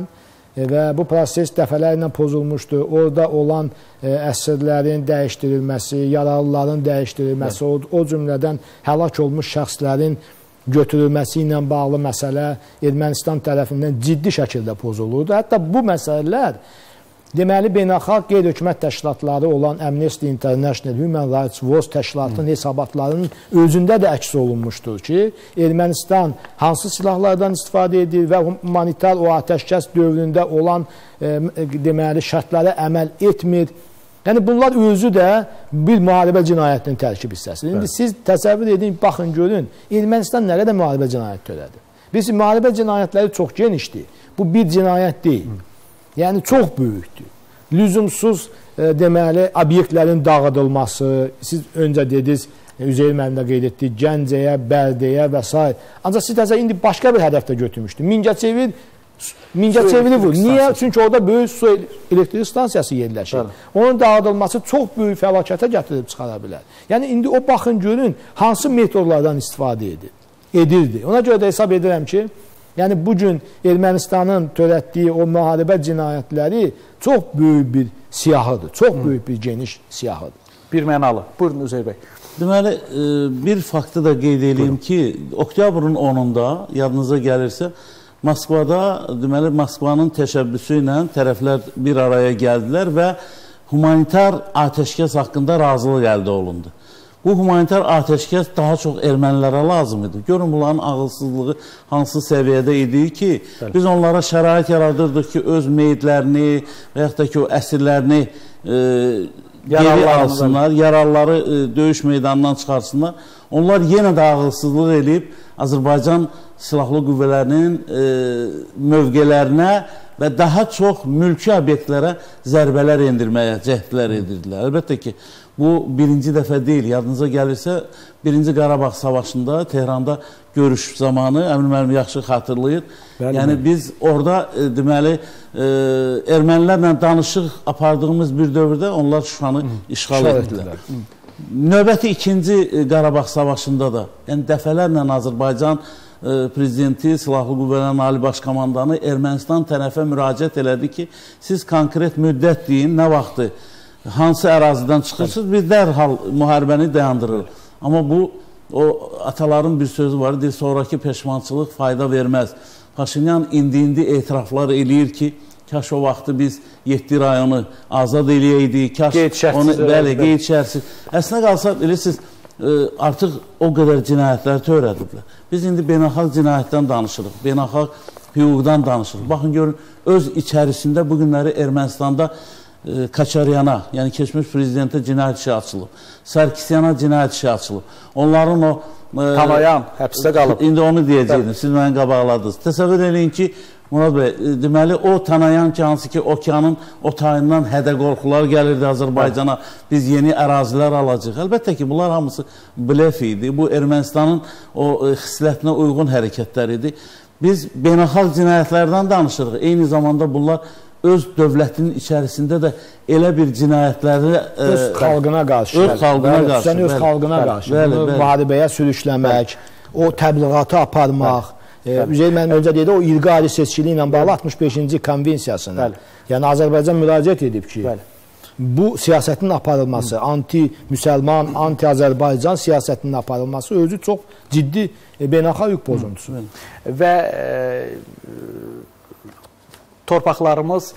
[SPEAKER 3] və bu proses dəfələrlə pozulmuşdu. Orada olan əsirlərin dəyişdirilməsi, yaralıların dəyişdirilməsi, o, o cümlədən həlak olmuş şəxslərin götürülməsi ilə bağlı məsələ Ermənistan tərəfindən ciddi şəkildə pozulurdu. Hətta bu məsələlər deməli beynəlxalq qeyri-hökumət təşkilatları olan Amnesty International, Human Rights Watch təşkilatının hesabatlarının özündə də əks olunmuşdur ki, Ermənistan hansı silahlardan istifadə edir və humanitar o atəşkəs dövründə olan e, deməli şərtlərə əməl etmir. Yəni bunlar özü də bir müharibə cinayətinin tərkib hissəsidir. İndi siz təsəvvür edin, baxın, görün, Ermənistan nə qədər müharibə cinayəti törədi. Biz müharibə cinayətləri çox genişdir. Bu bir cinayət deyil. Hı. Yəni çox böyükdür. Lüzumsuz e, deməli obyektlərin dağıdılması, siz öncə dediniz, e, Üzeyir müəllim də qeyd etdi, Gəncəyə, Bərdəyə və s. Ancaq siz təzə indi başqa bir hədəfdə götürmüşdü. Mingəçevir Mingəçeviri vur. Niyə? Çünki orada böyük su elektrik stansiyası yerləşir. Bəli. Onun dağıdılması çox böyük fəlakətə gətirib çıxara bilər. Yəni indi o baxın görün hansı metodlardan istifadə edir. Edirdi. Ona görə də hesab edirəm ki, yəni bu gün Ermənistanın törətdiyi o müharibə cinayətləri çox böyük bir siyahıdır. Çox böyük bir geniş siyahıdır.
[SPEAKER 1] Bir mənalı. Buyurun Üzeyir bəy.
[SPEAKER 2] Deməli, e, bir faktı da qeyd edeyim ki, oktyabrın 10-unda yadınıza gəlirsə, Moskvada, deməli, Moskvanın təşəbbüsü ilə tərəflər bir araya gəldilər və humanitar atəşkəs haqqında razılıq əldə olundu. Bu humanitar atəşkəs daha çox ermənilərə lazım idi. Görün bunların ağılsızlığı hansı səviyyədə idi ki, Bəli. biz onlara şərait yaradırdıq ki, öz meyidlərini və yaxud da ki, o əsirlərini e, geri alsınlar, yaralıları e, döyüş meydanından çıxarsınlar. Onlar yenə də ağılsızlıq eləyib Azərbaycan silahlı qüvvələrinin e, mövqələrinə və daha çox mülki obyektlərə zərbələr endirməyə cəhdlər edirdilər. Əlbəttə ki, Bu birinci dəfə deyil. Yadınıza gəlirsə, birinci Qarabağ savaşında Tehranda görüş zamanı Əmin müəllim yaxşı xatırlayır. Bəli, yəni biz orada e, deməli e, ermənilərlə danışıq apardığımız bir dövrdə onlar Şuşanı Hı. işğal etdilər. Növbəti ikinci e, Qarabağ savaşında da, yəni dəfələrlə Azərbaycan e, prezidenti, silahlı qüvvələrin ali baş komandanı Ermənistan tərəfə müraciət elədi ki, siz konkret müddət deyin, nə vaxtı hansı ərazidən çıxırsınız, biz dərhal müharibəni dayandırırıq. Amma bu, o ataların bir sözü var, deyir, sonraki peşmançılıq fayda verməz. Paşinyan indi-indi etiraflar eləyir ki, kaş o vaxtı biz 7 rayonu azad eləyəydik, kaş
[SPEAKER 1] qeyd
[SPEAKER 2] onu, bəli, qeyd şərsiz. Əslinə qalsa, bilirsiniz, e, artıq o qədər cinayətlər törədiblər. Biz indi beynəlxalq cinayətdən danışırıq, beynəlxalq hüquqdan danışırıq. Baxın, görün, öz içərisində bu günləri Ermənistanda Kaçaryana, yəni keçmiş prezidentə cinayət işi açılıb. Sarkisyana cinayət işi açılıb. Onların o
[SPEAKER 1] Tanayan həbsdə qalıb.
[SPEAKER 2] İndi onu deyəcəkdim. Siz məni qabaqladınız. Təsəvvür eləyin ki, Murad bəy, deməli o Tanayan ki, hansı ki okeanın o tayından hədə qorxular gəlirdi Azərbaycana. Biz yeni ərazilər alacağıq. Əlbəttə ki, bunlar hamısı blef idi. Bu Ermənistanın o xislətinə uyğun hərəkətlər idi. Biz beynəlxalq cinayətlərdən danışırıq. Eyni zamanda bunlar öz dövlətinin içərisində də elə bir cinayətləri
[SPEAKER 3] öz ə, xalqına qarşı,
[SPEAKER 2] öz xalqına bəli, qarşı,
[SPEAKER 3] öz xalqına bəli, qarşı bəli, bəli. müharibəyə sürükləmək, bəli. o təbliğatı aparmaq. Üzeyir mənim öncə dedi, o irqi ayrı seçkili ilə bağlı 65-ci konvensiyasına. Bəli. Yəni Azərbaycan müraciət edib ki, bəli. bu siyasətin aparılması, anti-müsəlman, anti-Azərbaycan siyasətinin aparılması özü çox ciddi e, beynəlxalq hüquq pozuntusudur.
[SPEAKER 1] Və e, torpaqlarımız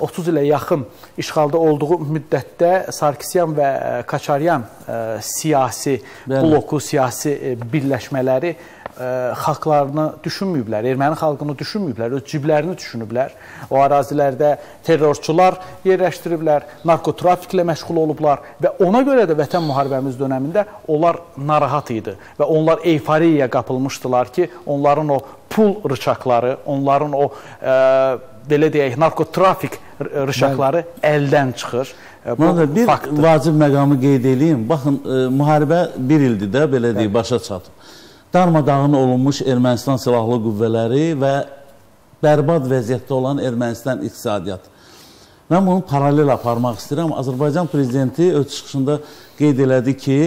[SPEAKER 1] 30 e, ilə yaxın işğalda olduğu müddətdə Sarkisyan və e, Kaçaryan e, siyasi bloku, siyasi birləşmələri xalqlarını düşünməyiblər, erməni xalqını düşünməyiblər, öz ciblərini düşünüblər. O ərazilərdə terrorçular yerləşdiriblər, narkotrafiklə məşğul olublar və ona görə də Vətən müharibəmiz dönəmində onlar narahat idi və onlar eyfariyaya qapılmışdılar ki, onların o pul rıçaqları, onların o ə, belə deyək, narkotrafik rıçaqları Bəli. əldən çıxır.
[SPEAKER 2] Bu da bir faktdır. vacib məqamı qeyd edeyim. Baxın, ə, müharibə bir ildir də belə deyək, başa çatıb darmadağın olunmuş Ermənistan silahlı qüvvələri və bərbad vəziyyətdə olan Ermənistan iqtisadiyyatı. Mən bunu paralel aparmaq istəyirəm. Azərbaycan prezidenti öz çıxışında qeyd elədi ki,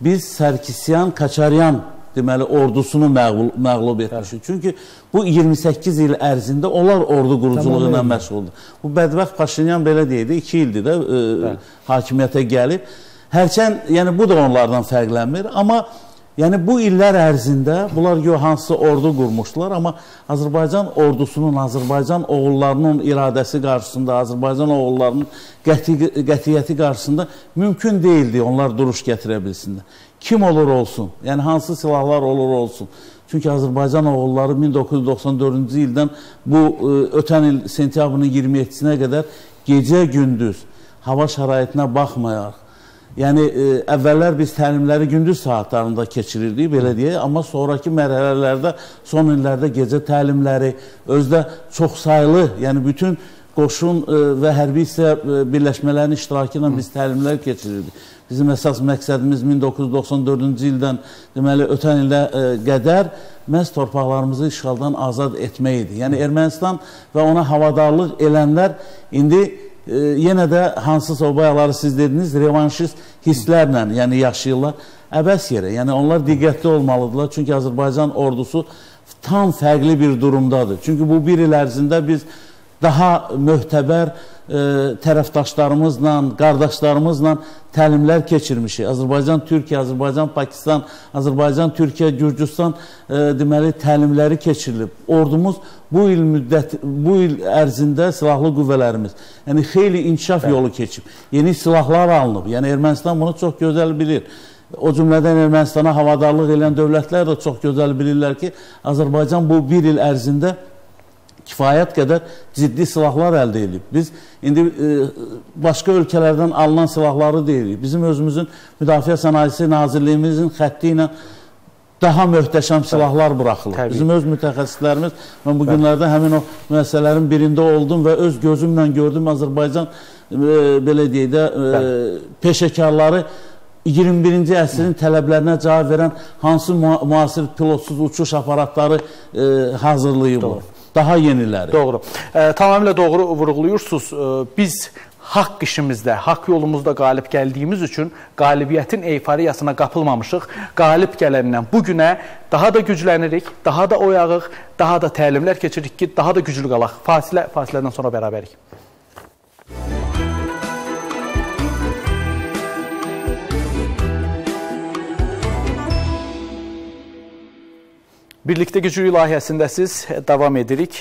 [SPEAKER 2] biz Sərkisyan, Kaçaryan deməli ordusunu məğlub, məğlub etmişik. Çünki bu 28 il ərzində onlar ordu quruculuğu ilə məşğuldur. Bu bədbəxt Paşinyan belə deyildi, 2 ildir də e, hakimiyyətə gəlib. Hərçənd, yəni bu da onlardan fərqlənmir, amma Yəni bu illər ərzində bunlar yo hansısa ordu qurmuşdular, amma Azərbaycan ordusunun, Azərbaycan oğullarının iradəsi qarşısında, Azərbaycan oğullarının qəti, qətiyyəti qarşısında mümkün deyildi onlar duruş gətirə bilsinlər. Kim olur olsun, yəni hansı silahlar olur olsun. Çünki Azərbaycan oğulları 1994-cü ildən bu e, ötən il sentyabrın 27-sinə qədər gecə-gündüz hava şəraitinə baxmayaraq Yəni e, əvvəllər biz təlimləri gündüz saatlarında keçirirdik, belə deyək, amma sonrakı mərhələlərdə, son illərdə gecə təlimləri, özdə çoxsaylı, yəni bütün qoşun e, və hərbi hissə e, birləşmələrin iştirakı ilə biz təlimlər keçirirdik. Bizim əsas məqsədimiz 1994-cü ildən, deməli, ötən ilə ə, qədər məhz torpaqlarımızı işğaldan azad etmək idi. Yəni Ermənistan və ona havadarlıq elənlər indi e, yenə də hansısa o bayaqları siz dediniz, revanşist hisslərlə yəni yaşayırlar. Əbəs yerə, yəni onlar diqqətli olmalıdırlar. Çünki Azərbaycan ordusu tam fərqli bir durumdadır. Çünki bu bir il ərzində biz daha möhtəbər tərəfdaşlarımızla, qardaşlarımızla təlimlər keçirmişik. Azərbaycan, Türkiyə, Azərbaycan, Pakistan, Azərbaycan, Türkiyə, Gürcüstan e, deməli təlimləri keçirilib. Ordumuz bu il müddət bu il ərzində silahlı qüvvələrimiz yəni xeyli inkişaf Bəli. yolu keçib. Yeni silahlar alınıb. Yəni Ermənistan bunu çox gözəl bilir. o cümlədən Ermənistana havadarlıq edən dövlətlər də çox gözəl bilirlər ki, Azərbaycan bu bir il ərzində kifayət qədər ciddi silahlar əldə edib. Biz indi e, başqa ölkələrdən alınan silahları deyirik. Bizim özümüzün Müdafiə Sənayesi Nazirliyimizin xətti ilə daha möhtəşəm silahlar buraxılır. Təbii. Bizim öz mütəxəssislərimiz, mən bu günlərdə həmin o müəssisələrin birində oldum və öz gözümlə gördüm Azərbaycan e, belə deyək də e, peşəkarları 21-ci əsrin tələblərinə cavab verən hansı müasir pilotsuz uçuş aparatları e, hazırlayıblar. Daha yeniləri.
[SPEAKER 1] Doğru. E, tamamilə doğru vurğuluyursunuz. E, biz haqq işimizdə, haqq yolumuzda qalib gəldiyimiz üçün qalibiyyətin eyfariyasına qapılmamışıq. Qalib gələndən bu günə daha da güclənirik, daha da oyağıq, daha da təlimlər keçiririk ki, daha da güclü qalaq. Fasilə fasilədən sonra bərabərik. Birlikdə güclü layihəsindəsiz davam edirik.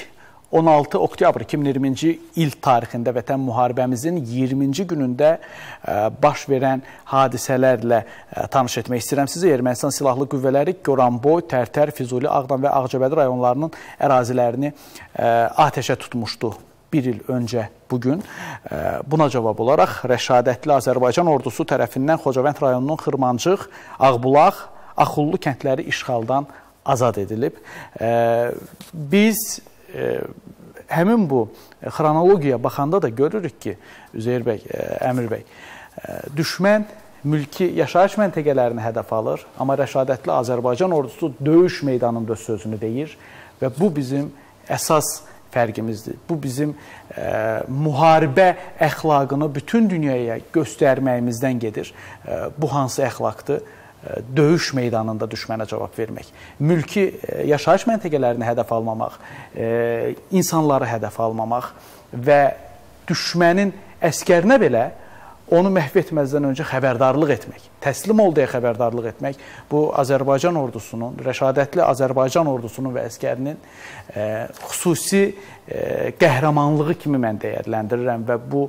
[SPEAKER 1] 16 oktyabr 2020-ci il tarixində Vətən müharibəmizin 20-ci günündə e, baş verən hadisələrlə e, tanış etmək istəyirəm sizi. Ermənistan silahlı qüvvələri Goranboy, Tərtər, Füzuli, Ağdam və Ağcabədi rayonlarının ərazilərini e, atəşə tutmuşdu bir il öncə bugün. Buna cavab olaraq Rəşadətli Azərbaycan ordusu tərəfindən Xocavənd rayonunun Xırmancıq, Ağbulaq, Axullu kəndləri işğaldan azad edilib. Biz e, həmin bu xronologiyaya baxanda da görürük ki, Üzeyir bəy, e, Əmir bəy, e, düşmən mülki yaşayış məntəqələrini hədəf alır, amma rəşadətli Azərbaycan ordusu döyüş meydanında öz sözünü deyir və bu bizim əsas fərqimizdir. Bu bizim e, müharibə əxlaqını bütün dünyaya göstərməyimizdən gedir. E, bu hansı əxlaqdır? Döyüş meydanında düşmənə cavab vermək, mülki yaşayış məntəqələrini hədəf almamaq, insanları hədəf almamaq və düşmənin əskərinə belə onu məhv etməzdən öncə xəbərdarlıq etmək, təslim ol deyə xəbərdarlıq etmək bu Azərbaycan ordusunun, rəşadətli Azərbaycan ordusunun və əskərinin e, xüsusi e, qəhrəmanlığı kimi mən dəyərləndirirəm və bu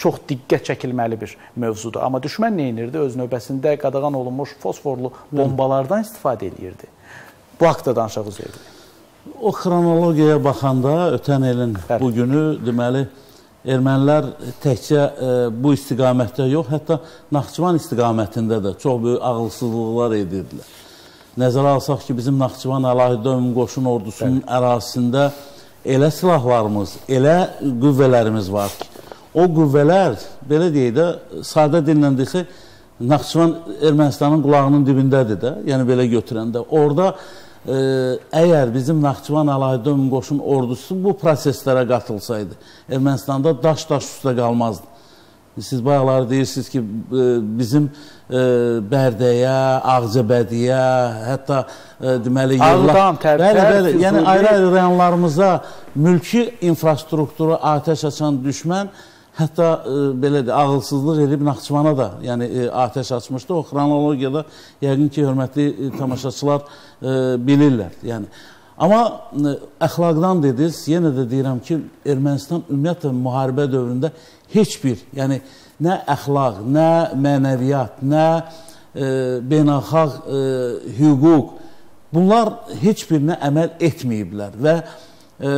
[SPEAKER 1] çox diqqət çəkilməli bir mövzudur. Amma düşmən nə edirdi? Öz növbəsində qadağan olunmuş fosforlu bombalardan istifadə edirdi. Bu haqqda danışaq üzrə.
[SPEAKER 2] O xronologiyaya baxanda ötən ilin Bəli. bu günü deməli ermənilər təkcə e, bu istiqamətdə yox, hətta Naxçıvan istiqamətində də çox böyük ağılsızlıqlar edirdilər. Nəzərə alsaq ki, bizim Naxçıvan Əlahiddə Ümumi Qoşun Ordusunun Bəli. ərazisində elə silahlarımız, elə qüvvələrimiz var ki, o qüvvələr, belə deyək də, sadə dillə desək, Naxçıvan Ermənistanın qulağının dibindədir də, yəni belə götürəndə. Orada e, əgər bizim Naxçıvan Əlahiddə Ümumi Qoşun ordusu bu proseslərə qatılsaydı, Ermənistanda daş-daş üstə qalmazdı. Siz bayaqları deyirsiniz ki, e, bizim e, Bərdəyə, Ağcabədiyə, hətta e, deməli
[SPEAKER 1] Ağdam, Tərtər,
[SPEAKER 2] bəli, bəli, yəni ayrı-ayrı rayonlarımıza mülki infrastrukturu atəş açan düşmən Hətta e, belə də ağılsızlıq edib Naxçıvana da, yəni e, atəş açmışdı. O xronologiyada yəqin ki, hörmətli e, tamaşaçılar e, bilirlər. Yəni amma e, əxlaqdan dediniz, yenə də deyirəm ki, Ermənistan ümumiyyətlə müharibə dövründə heç bir, yəni nə əxlaq, nə mənəviyyat, nə e, beynəlxalq e, hüquq bunlar heç birinə əməl etməyiblər və e,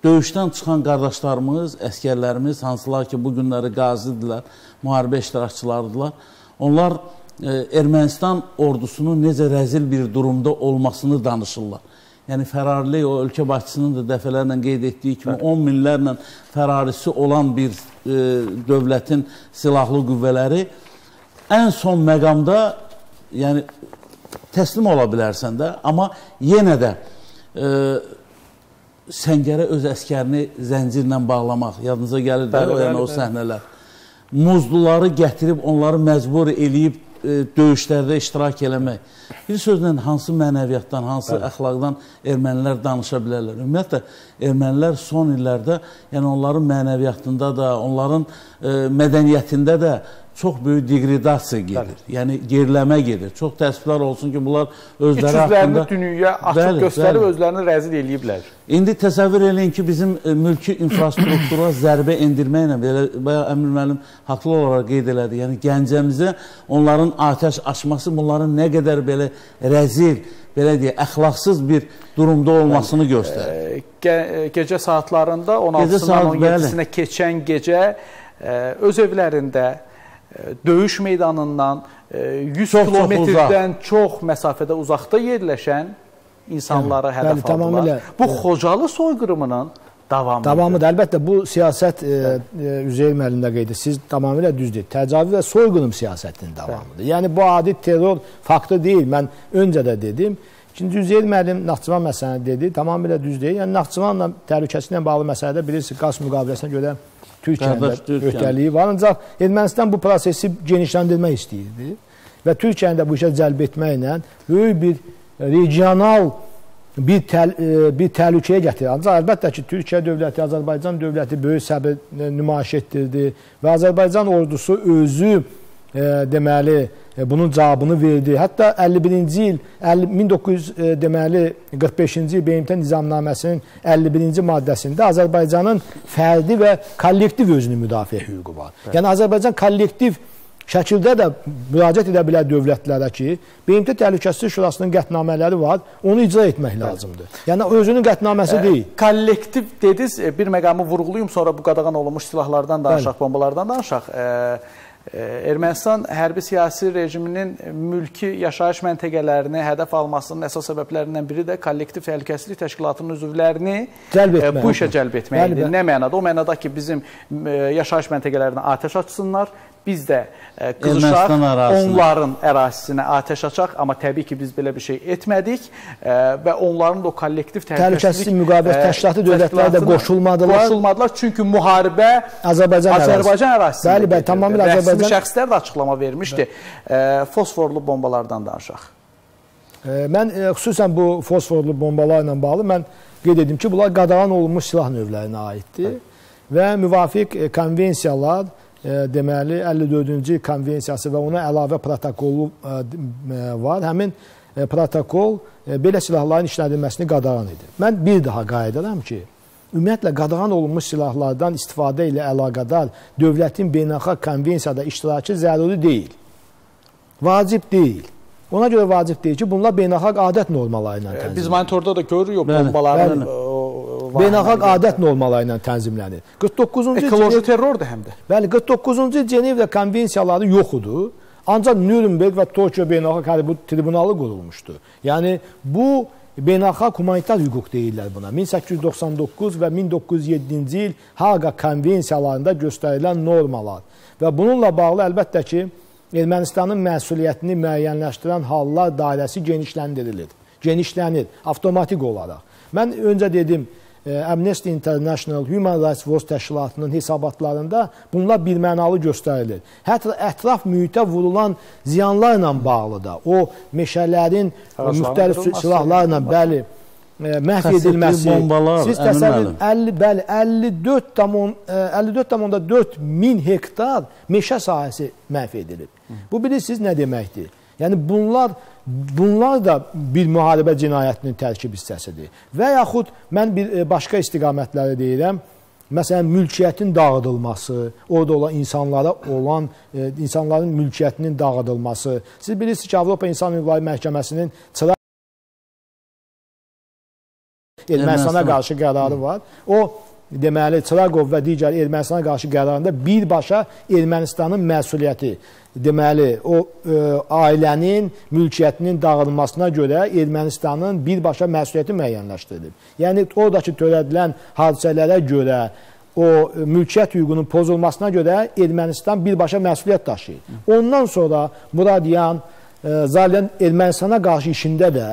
[SPEAKER 2] Döyüşdən çıxan qardaşlarımız, əskərlərimiz, hansılar ki, bu günləri qazidirlər, müharibə iştirakçılardılar, onlar e, Ermənistan ordusunun necə rəzil bir durumda olmasını danışırlar. Yəni fərarli o ölkə başçısının da dəfələrlə qeyd etdiyi kimi 10 minlərlə fərarisi olan bir e, dövlətin silahlı qüvvələri ən son məqamda yəni təslim ola bilərsən də, amma yenə də e, Səngərə öz əskərini zəncirlə bağlamaq, yadınıza gəlir də o, yəni, o səhnələr. Muzluları gətirib onları məcbur eləyib e, döyüşlərdə iştirak eləmək. Bir sözlə hansı mənəviyyatdan, hansı bəli. əxlaqdan ermənilər danışa bilərlər? Ümumiyyətlə ermənilər son illərdə, yəni onların mənəviyyatında da, onların e, mədəniyyətində də çox böyük degradasiya gedir. Bəli. Yəni geriləmə gedir. Çox təəssüflər olsun ki, bunlar özləri haqqında
[SPEAKER 1] dünyaya açıq bəli, göstərib bəli. özlərini rəzil eləyiblər.
[SPEAKER 2] İndi təsəvvür eləyin ki, bizim e, mülki infrastruktura zərbə endirməklə belə bayaq Əmir müəllim haqlı olaraq qeyd elədi. Yəni Gəncəmizə onların atəş açması bunların nə qədər belə rəzil, belə deyə əxlaqsız bir durumda olmasını göstərir.
[SPEAKER 1] E, ge gecə saatlarında 16-sından 17-sinə keçən gecə e, öz evlərində döyüş meydanından 100 çox, kilometrdən çox, çox məsafədə uzaqda yerləşən insanlara yəni, hədəf bəli, aldılar. Bu Xocalı soyqırımının davamıdır.
[SPEAKER 3] Davamıdır. Əlbəttə bu siyasət e, e, Üzeyir müəllim də qeyd etdi. Siz tamamilə düz deyil. Təcavüz və soyqırım siyasətinin davamıdır. Bəli. Yəni bu adi terror faktı deyil. Mən öncə də dedim. İkinci Üzeyir müəllim Naxçıvan məsələni dedi. Tamamilə düz deyil. Yəni Naxçıvanla təhlükəsizlə bağlı məsələdə bilirsiniz qaz müqaviləsinə görə Türkiyənin öhdəliyi var. Ancaq Ermənistan bu prosesi genişləndirmək istəyirdi və Türkiyəni də bu işə cəlb etməklə böyük bir regional bir təl, e, bir təhlükəyə gətirir. Ancaq əlbəttə ki, Türkiyə dövləti, Azərbaycan dövləti böyük səbir e, nümayiş etdirdi və Azərbaycan ordusu özü e, deməli e, bunun cavabını verdi. Hətta 51-ci il 50, 1900 e, deməli 45-ci il BMT nizamnaməsinin 51-ci maddəsində Azərbaycanın fərdi və kollektiv özünü müdafiə hüququ var. Bəli. Yəni Azərbaycan kollektiv şəkildə də müraciət edə bilər dövlətlərə ki, BMT Təhlükəsizlik Şurasının qətnamələri var, onu icra etmək Bəli. lazımdır. Yəni özünün qətnaməsi e, deyil.
[SPEAKER 1] Kollektiv dediniz, bir məqamı vurğulayım, sonra bu qadağan olunmuş silahlardan danışaq, Bəli. bombalardan danışaq. E, Ermənistan hərbi siyasi rejiminin mülki yaşayış məntəqələrini hədəf almasının əsas səbəblərindən biri də kollektiv təhlükəsizlik təşkilatının üzvlərini etmək. bu işə cəlb etməkdir. Nə mənada? O mənada ki, bizim yaşayış məntəqələrinə atəş açsınlar, biz də e, qızışaq, onların ərazisinə atəş açaq, amma təbii ki, biz belə bir şey etmədik e, və onların da o kollektiv
[SPEAKER 3] təhlükəsizlik müqaviləsi təşkilatı dövlətləri də qoşulmadılar.
[SPEAKER 1] Qoşulmadılar çünki müharibə
[SPEAKER 3] Azərbaycan,
[SPEAKER 1] Azərbaycan ərazisində.
[SPEAKER 3] Bəli, bəli, tamamilə
[SPEAKER 1] Azərbaycan. Rəsmi şəxslər də açıqlama vermişdi. E, fosforlu bombalardan danışaq.
[SPEAKER 3] Mən xüsusən bu fosforlu bombalarla bağlı mən qeyd edim ki, bunlar qadağan olunmuş silah növlərinə aiddir və müvafiq konvensiyalar deməli 54-cü konvensiyası və ona əlavə protokolu var. Həmin protokol belə silahların işlədilməsini qadağan edir. Mən bir daha qayıdıram ki, ümumiyyətlə qadağan olunmuş silahlardan istifadə ilə əlaqədar dövlətin beynəlxalq konvensiyada iştirakı zəruri deyil. Vacib deyil. Ona görə vacib deyil ki, bunlar beynəlxalq adət normaları ilə tənzimlənir.
[SPEAKER 1] Biz monitorda da görürük bombaların
[SPEAKER 3] beynəlxalq adət normaları ilə tənzimlənir. 49-cu
[SPEAKER 1] ekoloji terrordur həm də.
[SPEAKER 3] Bəli, 49-cu Cenevra konvensiyaları yoxudur. Ancaq Nürnberg və Tokyo beynəlxalq hərbi tribunalı qurulmuşdu. Yəni bu beynəlxalq humanitar hüquq deyirlər buna. 1899 və 1907-ci il Haqa konvensiyalarında göstərilən normalar və bununla bağlı əlbəttə ki, Ermənistanın məsuliyyətini müəyyənləşdirən hallar dairəsi genişləndirilir. Genişlənir avtomatik olaraq. Mən öncə dedim, Amnesty International, Human Rights Watch təşkilatının hesabatlarında bunlar birmənalı göstərilir. Hətta ətraf mühitə vurulan ziyanlarla bağlı da, o meşələrin müxtəlif silahlarla, bəli, məhv edilməsi.
[SPEAKER 2] Bombalar,
[SPEAKER 3] siz təsəvvür 50 bəli 54 tamon 54.4 min hektar meşə sahəsi məhv edilib. Bu bilirsiniz nə deməkdir? Yəni bunlar bunlar da bir müharibə cinayətinin tərkib hissəsidir. Və yaxud mən bir e, başqa istiqamətləri deyirəm. Məsələn, mülkiyyətin dağıdılması, orada olan insanlara olan e, insanların mülkiyyətinin dağıdılması. Siz bilirsiniz ki, Avropa İnsan Hüquqları Məhkəməsinin çıra Ermənistana qarşı qərarı var. O deməli Çıraqov və digər Ermənistana qarşı qərarında birbaşa Ermənistanın məsuliyyəti deməli o e, ailənin mülkiyyətinin dağılmasına görə Ermənistanın birbaşa məsuliyyəti müəyyənləşdirilib. Yəni oradakı törədilən hadisələrə görə o e, mülkiyyət hüququnun pozulmasına görə Ermənistan birbaşa məsuliyyət daşıyır. Ondan sonra Muradyan e, Zalyan Ermənistana qarşı işində də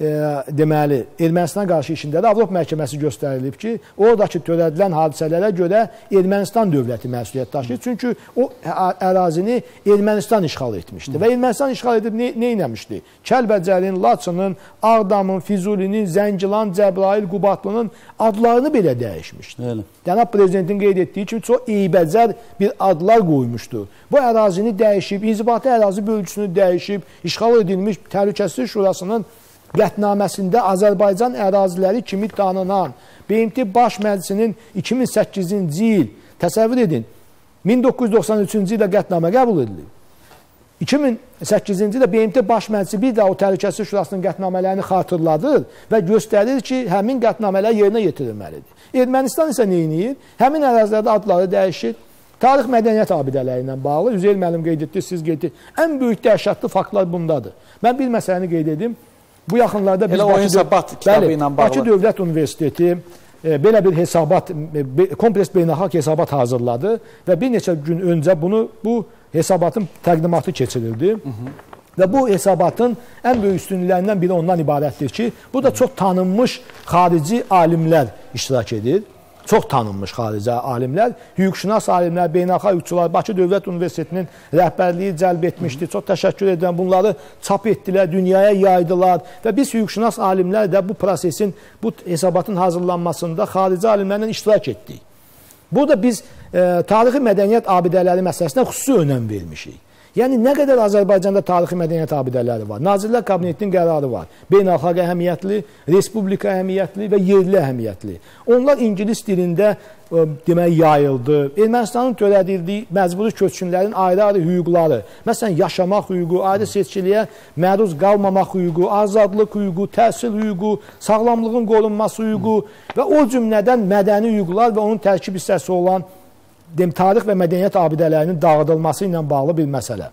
[SPEAKER 3] deməli Ermənistana qarşı işində də Avropa məhkəməsi göstərilib ki, oradakı törədilən hadisələrə görə Ermənistan dövləti məsuliyyət daşıyır. Çünki o ərazini Ermənistan işğal etmişdi və Ermənistan işğal edib nə, nə etmişdi? Kəlbəcərin, Laçının, Ağdamın, Füzulinin, Zəngilan, Cəbrayıl, Qubatlının adlarını belə dəyişmişdi. Bəli. Cənab prezidentin qeyd etdiyi kimi çox eybəcər bir adlar qoymuşdu. Bu ərazini dəyişib, inzibati ərazi bölgüsünü dəyişib, işğal edilmiş Təhlükəsizlik Şurasının qətnaməsində Azərbaycan əraziləri kimi tanınan BMT Baş Məclisinin 2008-ci il təsəvvür edin 1993-cü ildə qətnamə qəbul edilib. 2008-ci ildə BMT Baş Məclisi bir daha o Təhlükəsizlik Şurasının qətnamələrini xatırladır və göstərir ki, həmin qətnamələr yerinə yetirilməlidir. Ermənistan isə edir? Həmin ərazilərdə adları dəyişir. Tarix mədəniyyət abidələri ilə bağlı Üzeyl müəllim qeyd etdi, siz qeyd etdiniz. Ən böyük dəhşətli faktlar bundadır. Mən bir məsələni qeyd edim. Bu yaxınlarda biz
[SPEAKER 1] Elə
[SPEAKER 3] Bakı,
[SPEAKER 1] hesabat
[SPEAKER 3] bəli. Bakı Dövlət Universiteti e, belə bir hesabat e, kompleks beynəlxalq hesabat hazırladı və bir neçə gün öncə bunu bu hesabatın təqdimatı keçirildi. Hı -hı. Və bu hesabatın ən böyük üstünlüklərindən biri ondan ibarətdir ki, burada çox tanınmış xarici alimlər iştirak edir çox tanınmış xarici alimlər, hüquqşünas alimlər, beynəlxalq hüquqçular Bakı Dövlət Universitetinin rəhbərliyi cəlb etmişdi. Çox təşəkkür edirəm. Bunları çap etdilər, dünyaya yaydılar və biz hüquqşünas alimlər də bu prosesin, bu hesabatın hazırlanmasında xarici alimlərlə iştirak etdik. Burada biz e, tarixi mədəniyyət abidələri məsələsinə xüsusi önəm vermişik. Yəni nə qədər Azərbaycanda tarixi mədəniyyət abidələri var. Nazirlər Kabinetinin qərarı var. Beynəlxalq əhəmiyyətli, respublika əhəmiyyətli və yerli əhəmiyyətli. Onlar ingilis dilində ə, demək yayıldı. Ermənistanın törədildiyi məcburi köçkünlərin ayrı-ayrı hüquqları, məsələn, yaşamaq hüququ, ayrı seçkiliyə məruz qalmamaq hüququ, azadlıq hüququ, təhsil hüququ, sağlamlığın qorunması hüququ və o cümlədən mədəni hüquqlar və onun tərkib hissəsi olan dem tarix və mədəniyyət abidələrinin dağıdılması ilə bağlı bir məsələ.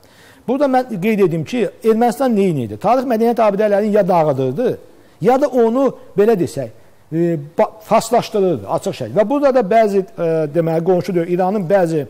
[SPEAKER 3] Burada mən qeyd edim ki, Ermənistan nə idi? Tarix mədəniyyət abidələrini ya dağıdırdı, ya da onu belə desək, e, faslaşdırırdı açıq şəkildə. Və burada da bəzi e, deməli qonşu dövlət İranın bəzi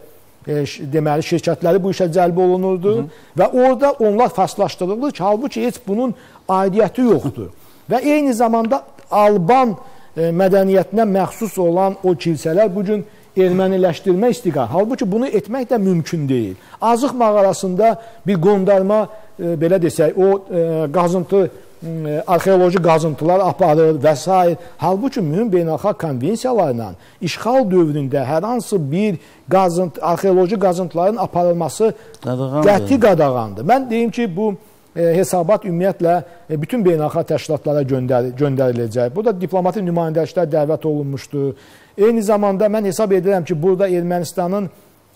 [SPEAKER 3] e, deməli şirkətləri bu işə cəlb olunurdu Hı -hı. və orada onlar faslaşdırılır ki, halbuki heç bunun aidiyyəti yoxdur. və eyni zamanda Alban e, mədəniyyətinə məxsus olan o kilsələr bu gün erməniləşdirmə istiqamət. Halbuki bunu etmək də mümkün deyil. Azıq mağarasında bir qondarma e, belə desək, o e, qazıntı e, arxeoloji qazıntılar aparır və s. Halbuki mühüm beynəlxalq konvensiyalarla işğal dövründə hər hansı bir qazıntı, arxeoloji qazıntıların aparılması qəti qadağandır. Mən deyim ki, bu e, hesabat ümumiyyətlə e, bütün beynəlxalq təşkilatlara göndər göndəriləcək. Burada diplomatik nümayəndəliklər dəvət olunmuşdu. Eyni zamanda mən hesab edirəm ki, burada Ermənistanın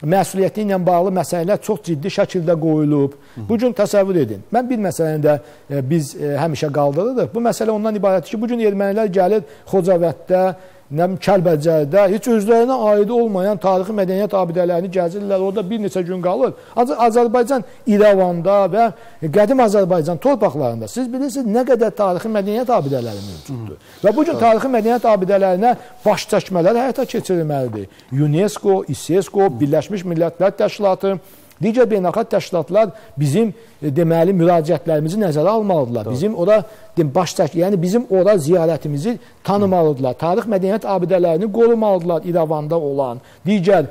[SPEAKER 3] məsuliyyəti ilə bağlı məsələlər çox ciddi şəkildə qoyulub. Bu gün təsəvvür edin. Mən bir məsələni də e, biz e, həmişə qaldırırıq. Bu məsələ ondan ibarətdir ki, bu gün ermənilər gəlir Xocavənddə, nə Kəlbəcərdə heç özlərinə aid olmayan tarixi mədəniyyət abidələrini gəzirlər. Orada bir neçə gün qalır. Az Azərbaycan İrəvanda və qədim Azərbaycan torpaqlarında siz bilirsiniz nə qədər tarixi mədəniyyət abidələri mövcuddur. Və bu gün tarixi mədəniyyət abidələrinə baş çəkmələr həyata keçirilməlidir. UNESCO, ISESCO, Birləşmiş Millətlər Təşkilatı Digər beynəlxalq təşkilatlar bizim e, deməli müraciətlərimizi nəzərə almalıdırlar. Doğru. Bizim ora baş çək, yəni bizim ora ziyarətimizi tanımalıdırlar. Tarix mədəniyyət abidələrini qorumalıdırlar İrəvanda olan, digər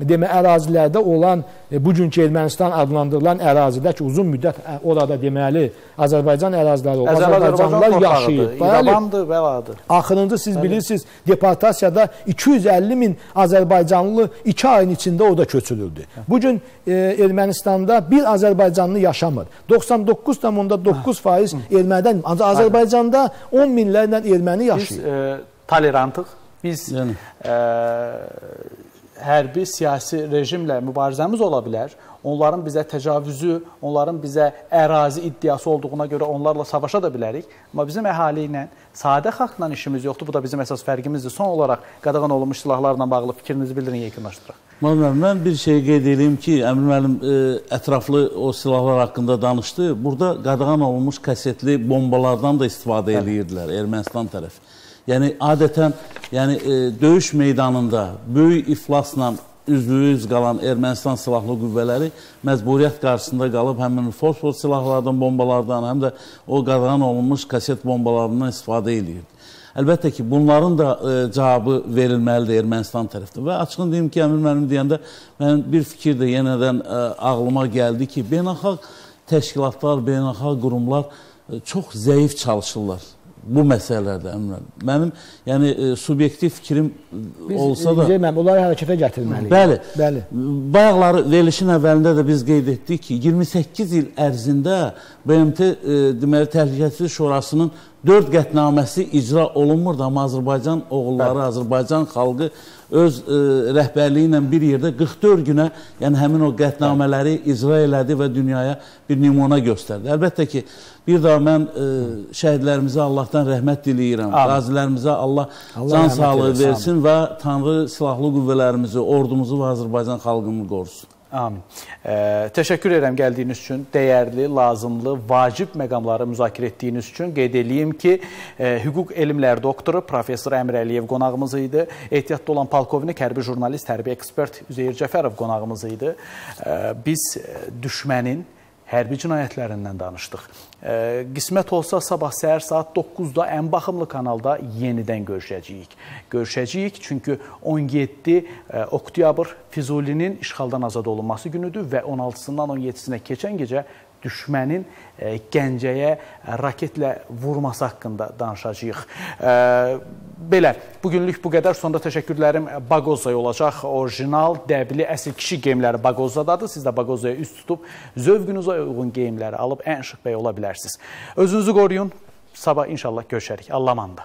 [SPEAKER 3] demə ərazilərdə olan e, bugünkü Ermənistan adlandırılan ərazidə ki, uzun müddət ə, orada deməli Azərbaycan əraziləri olub. Azərbaycanlılar yaşayır.
[SPEAKER 1] İrəvandır və vadır.
[SPEAKER 3] Axırıncı siz Bəli. bilirsiniz, deportasiyada 250 min Azərbaycanlı 2 ayın içində orada köçürüldü. Bu gün e, Ermənistanda bir Azərbaycanlı yaşamır. 99,9% ermənidən, ancaq Azərbaycanda 10 minlərlə erməni yaşayır.
[SPEAKER 1] Biz e, tolerantıq. Biz yəni. e, hərbi siyasi rejimlə mübarizəmiz ola bilər. Onların bizə təcavüzü, onların bizə ərazi iddiası olduğuna görə onlarla savaşa da bilərik. Amma bizim əhali ilə, sadə xalqla işimiz yoxdur. Bu da bizim əsas fərqimizdir. Son olaraq qadağan olunmuş silahlarla bağlı fikrinizi bildirin, yekunlaşdıraq.
[SPEAKER 2] Müəllim, mən bir şey qeyd edeyim ki, Əmir müəllim e, ətraflı o silahlar haqqında danışdı. Burada qadağan olunmuş kasetli bombalardan da istifadə edirdilər Ermənistan tərəfi. Yəni adətən yəni e, döyüş meydanında böyük iflasla üzvüyüz qalan Ermənistan silahlı qüvvələri məcburiyyət qarşısında qalıb həmin fosfor silahlardan, bombalardan, həm də o qadağan olunmuş kaset bombalarından istifadə edirdi. Əlbəttə ki, bunların da e, cavabı verilməlidir Ermənistan tərəfindən. Və açığın deyim ki, Əmir müəllim deyəndə mənim bir fikir də yenədən e, ağlıma gəldi ki, beynəlxalq təşkilatlar, beynəlxalq qurumlar e, çox zəif çalışırlar bu məsələlərdə əmrən. Mənim yəni e, subyektiv fikrim
[SPEAKER 3] Biz,
[SPEAKER 2] olsa da
[SPEAKER 3] Biz deməm, onları hərəkətə gətirməliyik.
[SPEAKER 2] Bəli.
[SPEAKER 3] Bəli.
[SPEAKER 2] Bayaqları verilişin əvvəlində də biz qeyd etdik ki, 28 il ərzində BMT e, deməli Təhlükəsizlik Şurasının 4 qətnaməsi icra olunmurdu, amma Azərbaycan oğulları, Bəli. Azərbaycan xalqı öz e, rəhbərliyi ilə bir yerdə 44 günə, yəni həmin o qətnamələri icra elədi və dünyaya bir nümunə göstərdi. Əlbəttə ki, bir daha mən e, şəhidlərimizə Allahdan rəhmət diləyirəm. Qazilərimizə Allah, Allah can sağlığı versin və Tanrı silahlı qüvvələrimizi, ordumuzu və Azərbaycan xalqını qorusun.
[SPEAKER 1] Amin. E, təşəkkür edirəm gəldiyiniz üçün, dəyərli, lazımlı, vacib məqamları müzakirə etdiyiniz üçün. Qeyd edeyim ki, e, hüquq elmləri doktoru professor Əmir Əliyev qonağımız idi. Ehtiyatda olan polkovnik, hərbi jurnalist, hərbi ekspert Üzeyir Cəfərov qonağımız idi. E, biz düşmənin hərbi cinayətlərindən danışdıq. Qismət olsa sabah səhər saat 9-da ən baxımlı kanalda yenidən görüşəcəyik. Görüşəcəyik çünki 17 oktyabr Füzulinin işğaldan azad olunması günüdür və 16-sından 17-sinə keçən gecə düşmənin e, Gəncəyə raketlə vurması haqqında danışacağıq. E, belə, bugünlük bu qədər. Sonda təşəkkürlərim Baqozaya olacaq. Orijinal, dəbli, əsl kişi geyimləri Baqozadadır. Siz də Baqozaya üst tutub zövqünüzə uyğun geyimləri alıb ən şıx bəy ola bilərsiniz. Özünüzü qoruyun. Sabah inşallah görüşərik. Allah amanında.